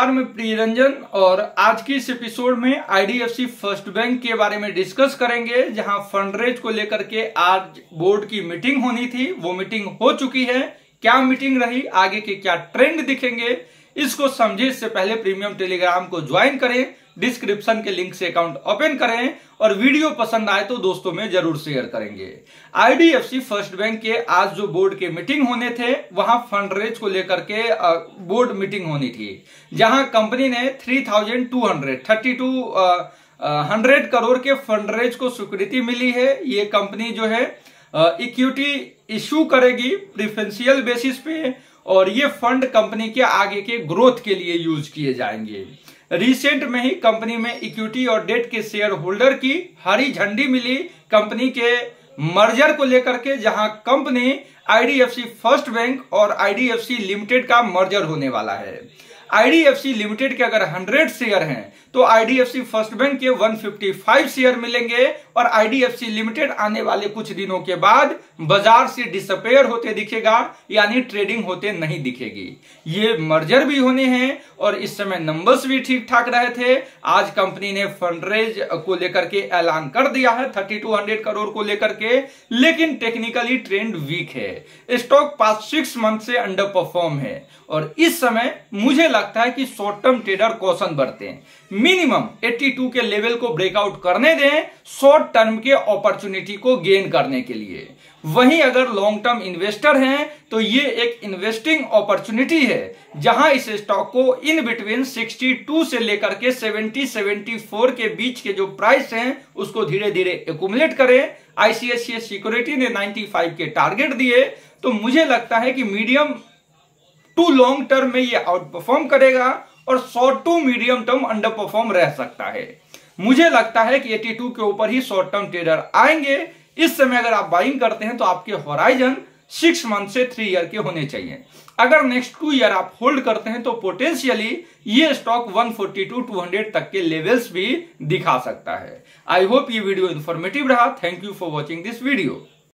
मैं प्रियरंजन और आज की इस एपिसोड में आईडीएफसी फ़र्स्ट बैंक के बारे में डिस्कस करेंगे, जहाँ फंडरेज को लेकर के आज बोर्ड की मीटिंग होनी थी। वो मीटिंग हो चुकी है। क्या मीटिंग रही? आगे के क्या ट्रेंड दिखेंगे? इसको समझे, इससे पहले प्रीमियम टेलीग्राम को ज्वाइन करें। डिस्क्रिप्शन के लिंक से अकाउंट ओपन करें और वीडियो पसंद आए तो दोस्तों में ज़रूर शेयर करेंगे। आईडीएफसी फ़र्स्ट बैंक के आज जो बोर्ड के मीटिंग होने थे, वहाँ फंड रेज को लेकर के बोर्ड मीटिंग होनी थी, जहाँ कंपनी ने 3200 32 hundred thirty two hundred crore के फंड रेज को स्वीकृति मिली है। ये कंपनी जो है इक्विटी इश्यू करेगी प्रिफेंशियल बेसिस पे, और ये फंड कंपनी के आगे के ग्रोथ के लिए यूज़ किए जाएँगे। रिसेंट में ही कंपनी में इक्विटी और डेट के शेयर होल्डर की हरी झंडी मिली कंपनी के मर्जर को लेकर के, जहाँ कंपनी आईडीएफसी फ़र्स्ट बैंक और आईडीएफसी लिमिटेड का मर्जर होने वाला है। आईडीएफसी लिमिटेड के अगर 100 शेयर हैं तो आईडीएफसी फ़र्स्ट बैंक के 155 शेयर मिलेंगे और आईडीएफसी लिमिटेड आने वाले कुछ दिनों के बाद बाज़ार से डिसअपेयर होते दिखेगा, यानी ट्रेडिंग होते नहीं दिखेगी। ये मर्जर भी होने हैं और इस समय नंबर्स भी ठीक ठाक रहे थे। आज कंपनी ने फंडरेज को लेकर के ऐलान कर दिया है थर्टी करोड़ को लेकर के, लेकिन टेक्निकली ट्रेंड वीक है। स्टॉक पास सिक्स मंथ से अंडर परफॉर्म है। और इस समय मुझे लगता है कि शॉर्ट टर्म ट्रेडर कौशन बढ़ते हैं। मिनिमम 82 के लेवल को ब्रेकआउट करने दें शॉर्ट टर्म के अपॉर्चुनिटी को गेन करने के लिए। वहीं अगर लॉन्ग टर्म इन्वेस्टर हैं तो ये एक इन्वेस्टिंग अपॉर्चुनिटी है, जहाँ इस स्टॉक को इन बिटवीन 62 से लेकर के 70 74 के बीच के जो प्राइस हैं, उसको धीरे धीरे एकुमुलेट करें आईसीआईसीआई सिक्योरिटी ने 95 के टारगेट दिए तो मुझे लगता है कि मीडियम टू लॉन्ग टर्म में ये आउट परफॉर्म करेगा और short to medium term underperform रह सकता है। मुझे लगता है कि 82 के ऊपर ही शॉर्ट टर्म ट्रेडर आएँगे। इस समय अगर आप बाइंग करते हैं तो आपके होराइजन सिक्स मंथ से थ्री ईयर के होने चाहिए। अगर नेक्स्ट टू ईयर आप होल्ड करते हैं तो पोटेंशियली ये स्टॉक 140 टू 200 तक के लेवल्स भी दिखा सकता है। आई होप ये वीडियो इन्फॉर्मेटिव रहा। Thank you for watching this video